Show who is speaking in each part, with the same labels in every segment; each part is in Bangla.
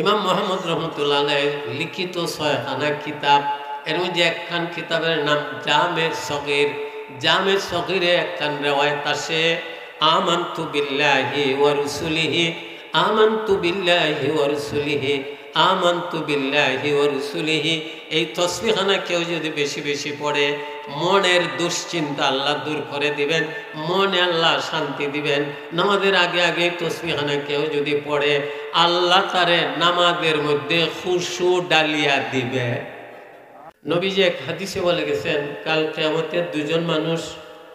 Speaker 1: ইমাম মোহাম্মদ রহমতুল্লাহ লিখিত ছয়খানা কিতাব। এর মধ্যে একখান কিতাবের নাম জামে সগির। জামে সগিরে একখান রেওয়ায়ত আসে, আমান্তু বিল্লাহি ওয়া রুসুলিহি, আমান্তু বিল্লাহি ওয়া রুসুলিহি, আমান্তু বিল্লাহি ওয়া রুসুলিহি। এই তসবিখানা কেউ যদি বেশি বেশি পড়ে মনের দুশ্চিন্তা আল্লাহ দূর করে দিবেন, মনে আল্লাহ শান্তি দিবেন। নামাজের আগে আগে তসবিখানা কেউ যদি পড়ে, আল্লাহ তারে নামাজের মধ্যে খুশু ডালিয়া দিবে। নবীজি এক হাদিসে বলে গেছেন, কাল কেয়ামতের দুজন মানুষ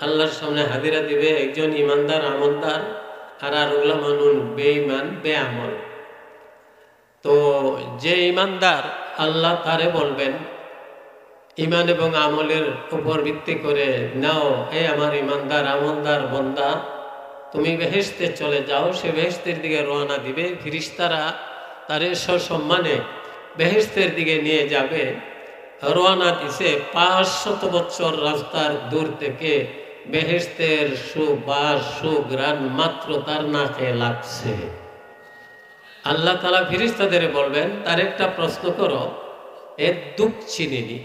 Speaker 1: আল্লাহর সামনে হাজিরা দিবে, একজন ইমানদার, আমলদার, আর আর ওগুলা মানুষ বেঈমান, বেআমল। তো যে ইমানদার, আল্লাহ তারে বলবেন ইমান এবং আমলের উপর ভিত্তি করে নাও, হে আমার ইমানদার, আমলদার বন্দা। তুমি বেহেস্তে চলে যাও, সে বেহেস্তের দিকে রওনা দিবে। ফিরিস্তারা তারে সসম্মানে বেহেস্তের দিকে নিয়ে যাবে। রওনা দিছে পাঁচ শত বছর রাস্তার দূর থেকে। বেহেস্তের সুবাস সুগ্রান মাত্র তার নাকে লাগছে। আল্লাহ তালা ফিরিস্তাদের বলবেন, তার একটা প্রশ্ন করো এর দুঃখ চিনিনি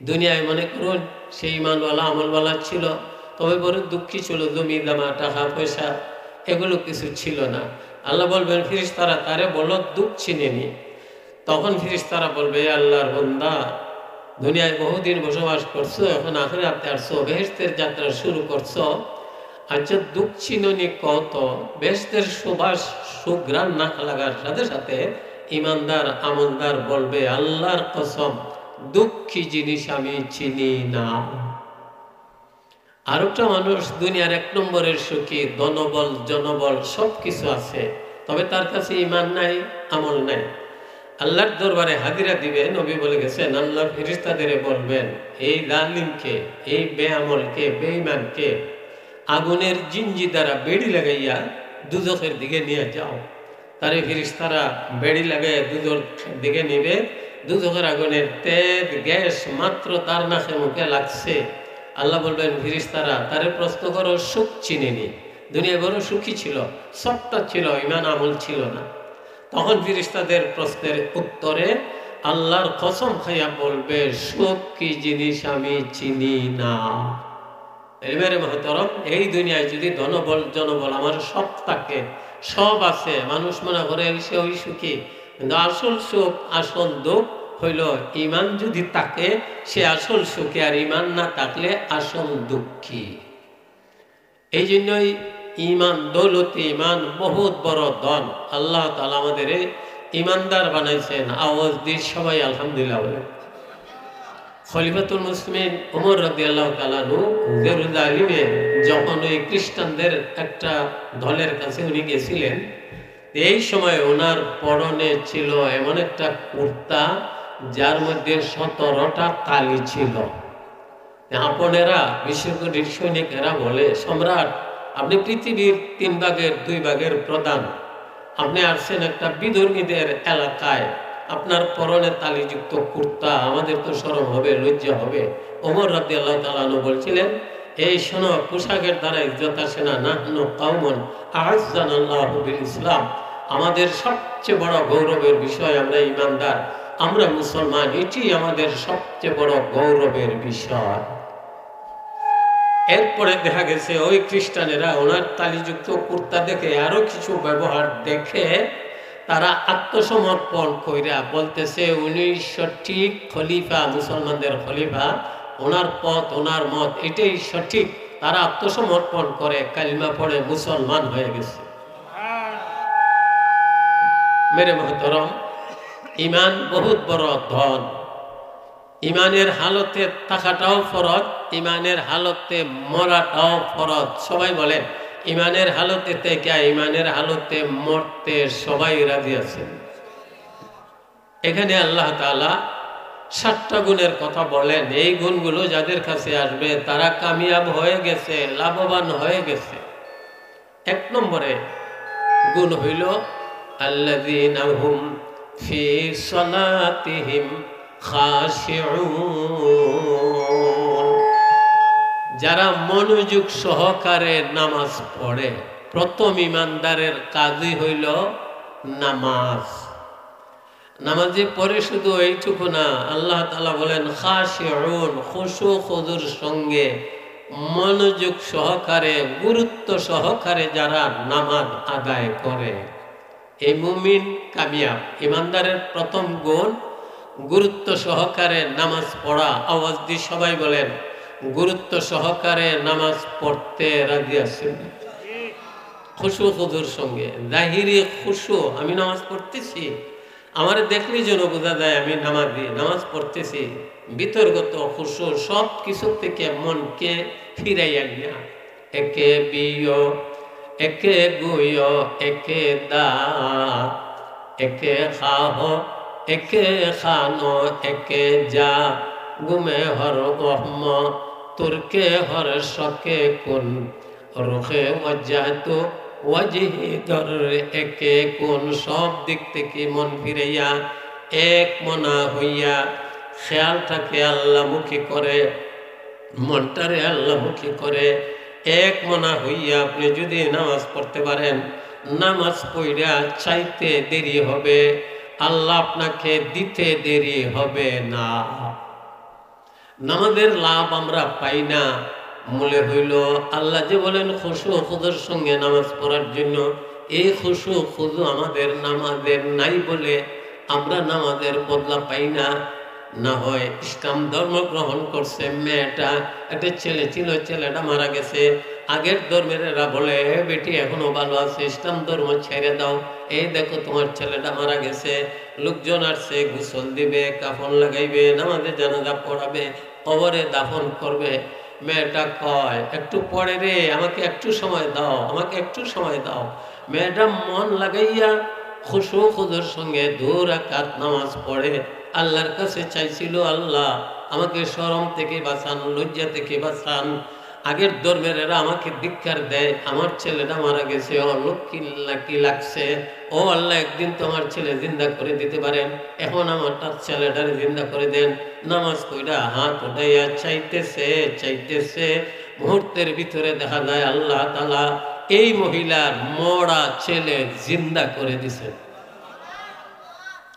Speaker 1: দুনিয়ায় মনে করুন সেই ইমানওয়ালা, আমলওয়ালা ছিল। তবে বড় দুঃখী ছিল, জমি দামা টাকা, পয়সা, এগুলো কিছু ছিল না। আল্লাহ বলবেন ফিরিস্তারা তারে বলো দুঃখ চিনিনি তখন ফিরিস্তারা বলবে আল্লাহর বন্দা, দুনিয়ায় বহুদিন বসবাস করছ, এখন আখের রাতে আসছো বেহেস্তের যাত্রা শুরু করছ। আচ্ছা দুঃখ চিননি কত? বেহেস্তের সুবাস সুগ্রাণ না লাগার সাথে সাথে ইমানদার, আমলদার বলবে, আল্লাহর কসম। দুঃখী জিনিস আমি চিনি না। আর একটা মানুষ দুনিয়ার এক নম্বরের সুখী, ধনবল, জনবল সব কিছু আছে, তবে তার কাছে ইমান নাই, আমল নাই। আল্লাহর দরবারে হাজিরা দিবে, নবী বলে গেছেন আল্লাহ ফিরিস্তাদের বলবেন, এই লালিমকে এই বেআমলকে, বেঈমানকে আগুনের জিঞ্জি দ্বারা বেড়ি লাগাইয়া দুজকের দিকে নিয়ে যাও। তারে ফিরিস্তারা বেড়ি লাগাইয়া দুজোর দিকে নিবে দুজকের আগুনের তেজ, গ্যাস মাত্র তার নাকে মুখে লাগছে। আল্লাহ বলবেন ফিরিস্তারা তারে প্রশ্ন করো, সুখ চিনেনি। দুনিয়া বড় সুখী ছিল, সবটা ছিল ইমান আমল ছিল না। তখন ফিরিস্তাদের প্রশ্নের উত্তরে আল্লাহর কসম খাইয়া বলবে, সুখ কি জিনিস আমি চিনি না। এবারে মহতরম, এই দুনিয়ায় যদি ধনবল, জনবল আমার সব থাকে, সব আছে, মানুষ মনে করে সে ওই সুখী। কিন্তু আসল সুখ, আসল দুঃখ হইল ইমান যদি তাকে সে আসল সুখে আর ইমান না থাকলে আসল দুঃখী। এই জন্যই ইমান দৌলতি ইমান বহুত বড় দন আল্লাহ তালা আমাদের ইমানদার বানাইছেন। আওয়াজ দিয়ে সবাই আলহামদুলিল্লাহ বলে। খলিফাতুল মুসলিম ওমর রদি আল্লাহ তালানু জেরুজালিমে যখন ওই খ্রিস্টানদের একটা দলের কাছে উনি গেছিলেন এই সময় ওনার পরনে ছিল এমন একটা কুর্তা, যার মধ্যে সতেরোটা তালি ছিল। আপনেরা বিশ্বকরীর সৈনিকেরা বলে, সম্রাট, আপনি পৃথিবীর তিন ভাগের, দুই ভাগের প্রধান। আপনি আসছেন একটা বিধর্মীদের এলাকায়। আপনার পরনে তালিযুক্ত কুর্তা, আমাদের তো সরম হবে, লজ্জা হবে। ওমর রাব্দি আল্লাহ তালানু বলছিলেন এই শোনো, পোশাকের দ্বারা ইজ্জত আসে না। ইসলাম আমাদের সবচেয়ে বড় গৌরবের বিষয় আমরা ইমানদার। আমরা মুসলমান, এটি আমাদের সবচেয়ে বড় গৌরবের বিষয়। এরপরে দেখা গেছে, ওই খ্রিস্টানেরা ওনার তালিযুক্ত কুর্তা দেখে আরও কিছু ব্যবহার দেখে তারা আত্মসমর্পণ কইরা বলতেছে উনি সঠিক খলিফা, মুসলমানদের খলিফা ওনার পথ, ওনার মত, এটাই সঠিক। তারা আত্মসমর্পণ করে, কালিমা পড়ে মুসলমান হয়ে গেছে। মেরে মহতরম, ইমান বহুত বড় ধন। ইমানের হালতে থাকাটাও ফরজ, ইমানের হালতে মরাটাও ফরজ। সবাই বলেন ইমানের হালতে থেকে ইমানের হালতে মরতে সবাই রাজি আছেন। এখানে আল্লাহ তালা সাতটা গুণের কথা বলেন, এই গুণগুলো যাদের কাছে আসবে, তারা কামিয়াব হয়ে গেছে, লাভবান হয়ে গেছে। এক নম্বরে গুণ হইল যারা মনোযোগ সহকারে নামাজ পড়ে, প্রথম ইমানদারের কাজই হইল নামাজ। নামাজে পরে শুধু এইটুকু না, আল্লাহ তালা বলেন, খাশিউন খুশু খুদুর সঙ্গে মনোযোগ সহকারে, গুরুত্ব সহকারে যারা নামাজ আদায় করে। এই মুমিন কামিয়াব, ইমানদারের প্রথম গুণ, গুরুত্ব সহকারে নামাজ পড়া। আওয়াজ দিয়ে সবাই বলেন, গুরুত্ব সহকারে নামাজ পড়তে রাজি আছেন? খুশু খুদুর সঙ্গে। জাহিরি খুশু, আমি নামাজ পড়তেছি? আমার দেখলেই যেন বোঝা যায় আমি নামাজ দিই নামাজ পড়তেছি, বিতর্গত খুশু সব কিছু থেকে মনকে ফিরাইয়া নিয়া। একে বিয়, একে গুয়, একে দা একে খাহ, একে খানো, একে যা গুমে হর ওহম তুরকে হর শকে কুন রুখে ওয়াজাতু ওয়াজিহি একে কোন সব দিক থেকে মন ফিরাইয়া এক মনা হইয়া খেয়ালটাকে আল্লাহমুখী করে, মনটারে আল্লাহমুখী করে, এক মনা হইয়া আপনি যদি নামাজ পড়তে পারেন, নামাজ পড়া চাইতে দেরি হবে, আল্লাহ আপনাকে দিতে দেরি হবে না। নামাজের লাভ আমরা পাই না। মূলে হইল, আল্লাহ যে বলেন, খুশু খুদুর সঙ্গে নামাজ পড়ার জন্য। এই খুশু খুদু আমাদের নামাজের নাই বলে আমরা নামাজের বদলা পাই না। না হয় ইসলাম ধর্ম গ্রহণ করছে মেয়েটা, একটা ছেলে ছিল, ছেলেটা মারা গেছে। আগের ধর্মের এরা বলে বেটি, এখনও ভালো আছে, ইসলাম ধর্ম ছেড়ে দাও। এই দেখো তোমার ছেলেটা মারা গেছে। লোকজন আসছে, গোসল দিবে, কাফন লাগাইবে নামাজে জানাজা পড়াবে, কবরে দাফন করবে। মেয়েটা কয়, একটু পরে রে, আমাকে একটু সময় দাও, আমাকে একটু সময় দাও। মেয়েটা মন লাগাইয়া খুশু খুদুর সঙ্গে দূর আকাত নামাজ পড়ে। আল্লাহর কাছে চাইছিল, আল্লাহ, আমাকে সরম থেকে বাঁচান, লজ্জা থেকে বাঁচান। আগের ধর্মের আমাকে ধিক্ষার দেয়, আমার ছেলেটা মারা গেছে ও লোক লাগছে? ও আল্লাহ একদিন তো আমার ছেলে জিন্দা করে দিতে পারেন। এখন আমার তার ছেলেটারে জিন্দা করে দেন। নামাজ কইরা হাত উঠাইয়া চাইতেছে চাইতেছে, মুহূর্তের ভিতরে দেখা যায় আল্লাহ তালা এই মহিলার মরা ছেলে জিন্দা করে দিছে।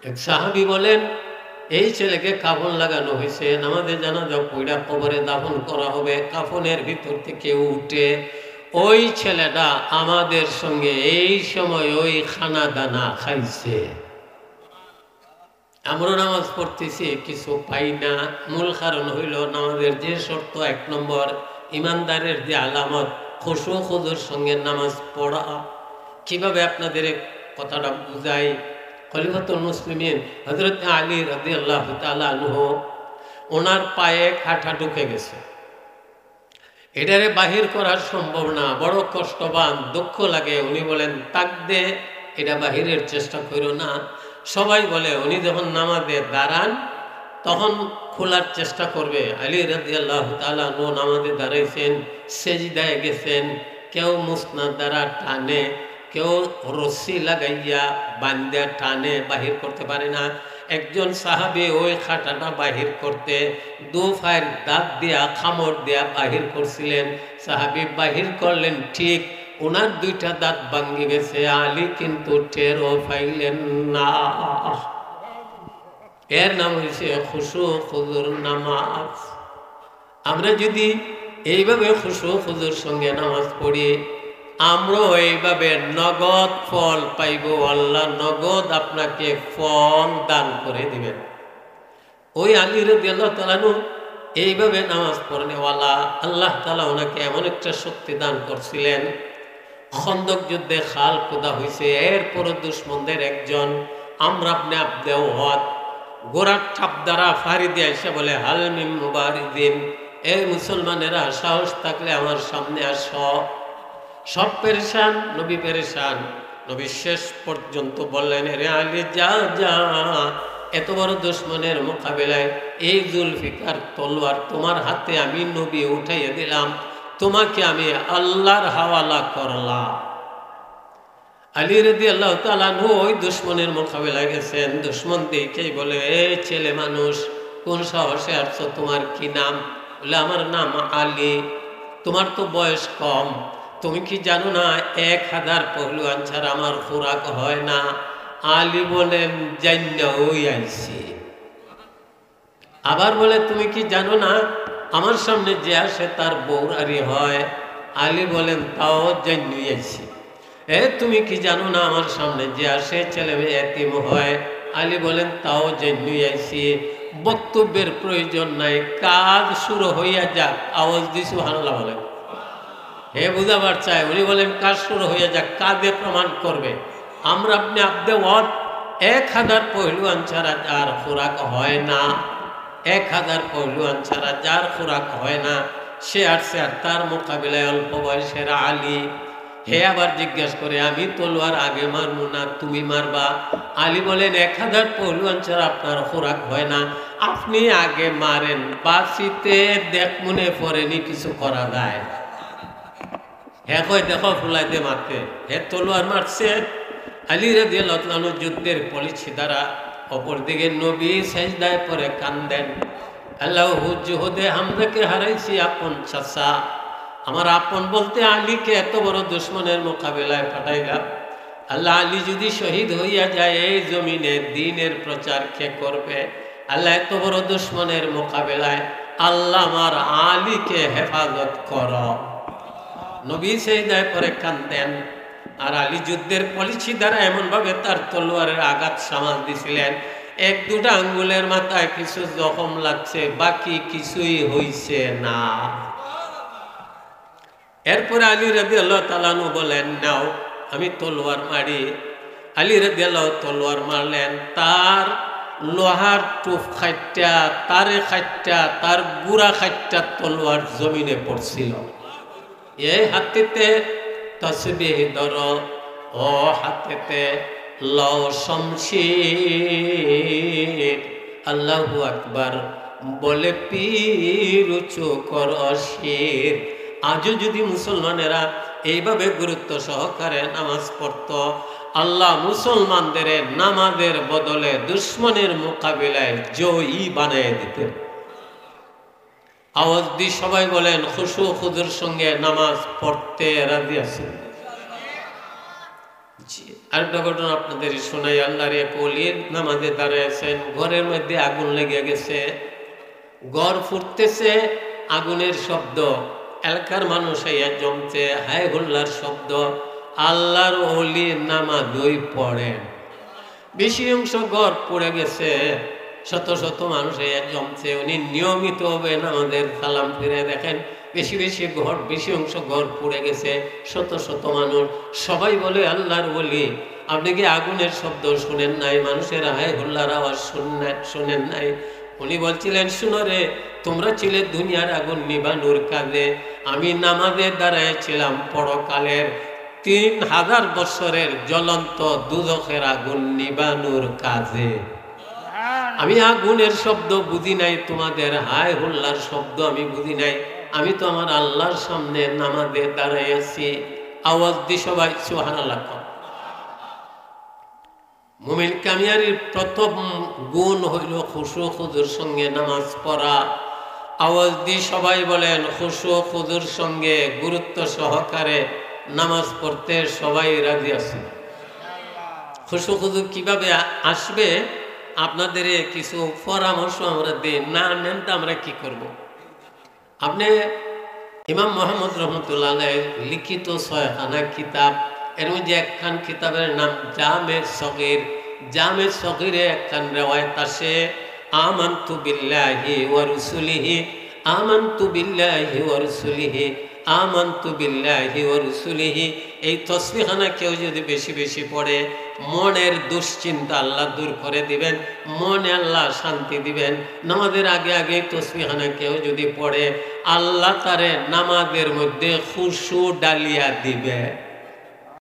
Speaker 1: এক সাহাবি বলেন এই ছেলেকে কাফন লাগানো হয়েছে, নামাজে জানা যাও পইড়া কবরে দাফন করা হবে, কাফনের ভিতর থেকে উঠে ওই ছেলেটা আমাদের সঙ্গে এই সময় ওই খানা দানা খাইছে। আমরা নামাজ পড়তেছি, কিছু পাই না। মূল কারণ হইল নামাজের যে শর্ত এক নম্বর, ইমানদারের যে আলামত খুশু খুদুর সঙ্গে নামাজ পড়া। কীভাবে আপনাদের কথাটা বুঝাই? খলিফাতুল মুসলিমিন হজরত আলী রদি আল্লাহ তালহ ওনার পায়ে খাটা ঢুকে গেছে। এটারে বাহির করা সম্ভব না, বড় কষ্টবান, দুঃখ লাগে। উনি বলেন, তাক দে, এটা বাহিরের চেষ্টা করো না। সবাই বলে, উনি যখন নামাজে দাঁড়ান, তখন খোলার চেষ্টা করবে। আলী রাজি আল্লাহ তালু নামাজে দাঁড়াইছেন, সেজিদায় গেছেন। কেউ মুসনাদ দ্বারা টানে কেউ রশ্মি লাগাইয়া বান্দিয়া টানে, বাহির করতে পারে না। একজন সাহাবি ওই খাটাটা বাহির করতে দু ফায়ের দাঁত দিয়া, খামর দিয়া বাহির করছিলেন। সাহাবি বাহির করলেন, ঠিক ওনার দুইটা দাঁত ভাঙ্গি গেছে। আলী কিন্তু টেরও পাইলেন না। এর নাম হয়েছে খুশু খুজুর নামাজ। আমরা যদি এইভাবে খুশু খুজুর সঙ্গে নামাজ পড়ি আমরাও এইভাবে নগদ ফল পাইব, আল্লাহ নগদ আপনাকে ফল দান করে দিবেন। ওই আলী আল্লাহ তালানু এইভাবে নামাজ পড়নেওয়ালা আল্লাহ তালা ওনাকে এমন একটা শক্তি দান করছিলেন, খন্দক যুদ্ধে খাল খোদা হয়েছে এরপরও দুশ্মনদের একজন আমরা আপনি আপদেও হত গোড়ার ঠাপ দ্বারা ফারি দিয়ে এসে বলে হালমিম মুবারিদিন এই মুসলমানেরা সাহস থাকলে আমার সামনে আস। সব পেরেশান, নবী পেরেশান। নবী শেষ পর্যন্ত বললেন রে আলী, যা যা। এত বড় দুশ্মনের মোকাবেলায় এই জুলফিকার তলোয়ার তোমার হাতে আমি নবী উঠাইয়ে দিলাম। তোমাকে আমি আল্লাহর হাওয়ালা করলাম। আলী রদি আল্লাহ তালানু ওই দুশ্মনের মোকাবেলায় গেছেন। দুশ্মন দেখেই বলে, এ ছেলে মানুষ, কোন সাহসে আসছো তোমার কি নাম? বলে, আমার নাম আলী। তোমার তো বয়স কম। তুমি কি জানো না, এক হাজার পহলুয়ান ছাড়া আমার খোরাক হয় না? আলী বলেন, জান্না ওই আইছি আবার বলে, তুমি কি জানো না, আমার সামনে যে আসে তার বৌরারি হয়? আলী বলেন, তাও জান্নুই আইছি এ, তুমি কি জানো না, আমার সামনে যে আসে ছেলে মেয়ে এতিম হয়? আলী বলেন, তাও জান্নুই আইছি বক্তব্যের প্রয়োজন নাই, কাজ শুরু হইয়া যাক। আওয়াজ দিছু হানলা বলেন। হে বুঝাবার চাই, উনি বলেন, কাজ শুরু হইয়া যাক, কাজে প্রমাণ করবে। আমরা আপনি আব্দে ওয়াদ, এক হাজার পহলুয়ান ছাড়া যার খোরাক হয় না। এক হাজার পহলুয়ান ছাড়া যার খোরাক হয় না, সে সে আর তার মোকাবিলায় অল্প বয়সের আলী। হে আবার জিজ্ঞেস করে, আমি তলোয়ার আগে মারবো না, তুমি মারবা? আলী বলেন, এক হাজার পহলুয়ান ছাড়া আপনার খোরাক হয় না। আপনি আগে মারেন বাসিতে দেখ মনে পড়েনি, কিছু করা যায় হ্যাঁ কয় দেখো ফুলাইতে মারতে হে তলোয়ার মারছে। আলী রেদি লতলানো যুদ্ধের পলিছি দ্বারা অপরদিকে নবী সেজদায় পরে কান্দেন। আল্লাহ হুজুহদে হামদাকে হারাইছি আপন চাষা আমার আপন বলতে আলীকে এত বড় দুশ্মনের মোকাবেলায় পাঠাইলাম। আল্লাহ আলী যদি শহীদ হইয়া যায়, এই জমিনে দিনের প্রচার কে করবে? আল্লাহ এত বড় দুশ্মনের মোকাবেলায় আল্লাহ আমার আলীকে হেফাজত কর। নবী সেই দায় পরে কান্দেন আর আলী যুদ্ধের পলিসি দ্বারা এমনভাবে তার তলোয়ারের আঘাত সামাল দিছিলেন। এক দুটা আঙ্গুলের মাথায় কিছু জখম লাগছে, বাকি কিছুই হইছে না। এরপরে আলী রবি আল্লাহ তালানু বলেন, নাও, আমি তলোয়ার মারি। আলী রবি আল্লাহ তলোয়ার মারলেন। তার লোহার টুফ খাইটা তারে খাইটা তার গুড়া খাইটা তলোয়ার জমিনে পড়ছিল। এই হাতিতে তসবিহ ধর, ও হাতেতে লও শমশির। আল্লাহু আকবার বলে, পীর উঁচু কর শির আজও যদি মুসলমানেরা এইভাবে গুরুত্ব সহকারে নামাজ পড়ত, আল্লাহ মুসলমানদের নামাজের বদলে দুশ্মনের মোকাবিলায় জয়ী বানিয়ে দিতেন। আওয়াজ দিয়ে সবাই বলেন, খুশু খুদুর সঙ্গে নামাজ পড়তে রাজি আছেন? আরেকটা ঘটনা আপনাদের শোনাই। আল্লাহর এক অলির নামাজে দাঁড়িয়েছেন ঘরের মধ্যে আগুন লেগে গেছে। ঘর ফুটতেছে, আগুনের শব্দ। এলাকার মানুষ হইয়া জমছে হাই হুল্লার শব্দ। আল্লাহর অলি নামাজই পড়েন। বেশি অংশ ঘর পড়ে গেছে। শত শত মানুষ জমছে উনি নিয়মিত হবে আমাদের সালাম ফিরে দেখেন। বেশি বেশি ঘর, বেশি অংশ ঘর পড়ে গেছে, শত শত মানুষ। সবাই বলে, আল্লাহর বলি আপনি কি আগুনের শব্দ শুনেন নাই? মানুষের হায় হুল্লার আওয়াজ শুনেন নাই? উনি বলছিলেন, শুনো রে, তোমরা ছিলে দুনিয়ার আগুন নিবানুর কাজে। আমি নামাজের দ্বারায় ছিলাম পরকালের। তিন হাজার বছরের জ্বলন্ত দুদকের আগুন নিবানুর কাজে। আমি আগুনের শব্দ বুঝি নাই, তোমাদের হায় হুল্লার শব্দ আমি বুঝি নাই। আমি তো আমার আল্লাহর সামনে নামাজে দাঁড়াই আছি। আওয়াজ দি সবাই সুহানা মুমিন কামিয়ারির প্রথম গুণ হইল খুশু খুদুর সঙ্গে নামাজ পড়া। আওয়াজ দি সবাই বলেন, খুশু খুদুর সঙ্গে গুরুত্ব সহকারে নামাজ পড়তে সবাই রাজি আছে খুশু খুদুর কীভাবে আসবে? আপনাদের কিছু পরামর্শ আমরা দিই, না নেন তো আমরা কি করব। আপনি ইমাম মোহাম্মদ রহমতুল্লাহ লিখিত ছয়খানা কিতাব, এর মধ্যে একখান কিতাবের নাম জামে সগির জামে সগিরে একখান রেওয়ায়ত আসে, আমান্তু বিল্লাহি ওয়া রুসুলিহি, আমান্তু বিল্লাহি ওয়া রুসুলিহি, আমান্তু বিল্লাহি ওয়া রুসুলিহি এই তসবিখানা কেউ যদি বেশি বেশি পড়ে মনের দুশ্চিন্তা আল্লাহ দূর করে দিবেন, মনে আল্লাহ শান্তি দিবেন। নামাজের আগে আগে তসমিহানা কেউ যদি পড়ে, আল্লাহ তারে নামাজের মধ্যে খুশু ডালিয়া দিবে।